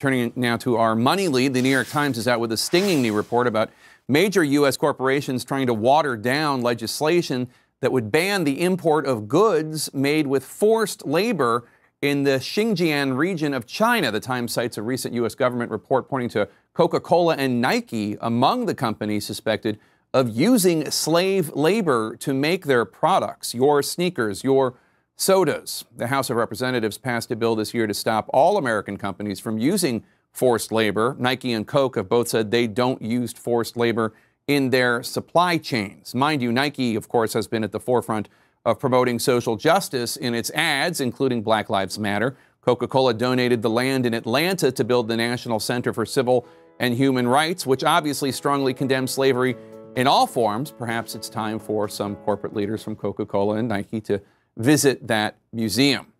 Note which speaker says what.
Speaker 1: Turning now to our money lead, the New York Times is out with a stinging new report about major U.S. corporations trying to water down legislation that would ban the import of goods made with forced labor in the Xinjiang region of China. The Times cites a recent U.S. government report pointing to Coca Cola and Nike among the companies suspected of using slave labor to make their products, your sneakers, your sodas. The House of Representatives passed a bill this year to stop all American companies from using forced labor. Nike and Coke have both said they don't use forced labor in their supply chains. Mind you, Nike, of course, has been at the forefront of promoting social justice in its ads, including Black Lives Matter. Coca Cola donated the land in Atlanta to build the National Center for Civil and Human Rights, which obviously strongly condemns slavery in all forms. Perhaps it's time for some corporate leaders from Coca Cola and Nike to visit that museum.